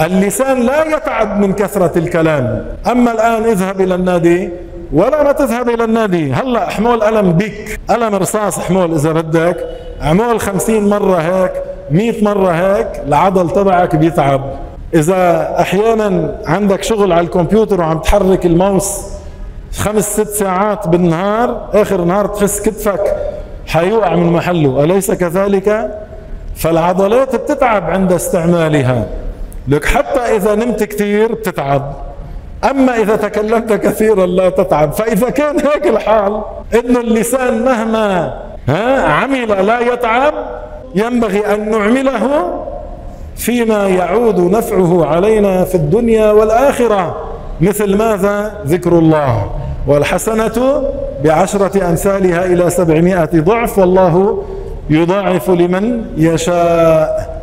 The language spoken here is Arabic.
اللسان لا يتعب من كثرة الكلام. أما الآن اذهب إلى النادي. ولا ما تذهب إلى النادي. هلا حمول قلم بك. قلم رصاص حمول إذا بدك. عمول خمسين مرة هيك مئة مرة هيك العضل تبعك بيتعب. إذا أحيانا عندك شغل على الكمبيوتر وعم تحرك الماوس خمس ست ساعات بالنهار آخر نهار تحس كتفك حيوقع من محله. أليس كذلك؟ فالعضلات بتتعب عند استعمالها. لك حتى إذا نمت كثير بتتعب. أما إذا تكلمت كثيرا لا تتعب. فإذا كان هيك الحال إنه اللسان مهما ها عمل لا يتعب ينبغي أن نعمله فيما يعود نفعه علينا في الدنيا والآخرة. مثل ماذا؟ ذكر الله. والحسنة بعشرة أمثالها إلى سبعمائة ضعف والله يضاعف لمن يشاء.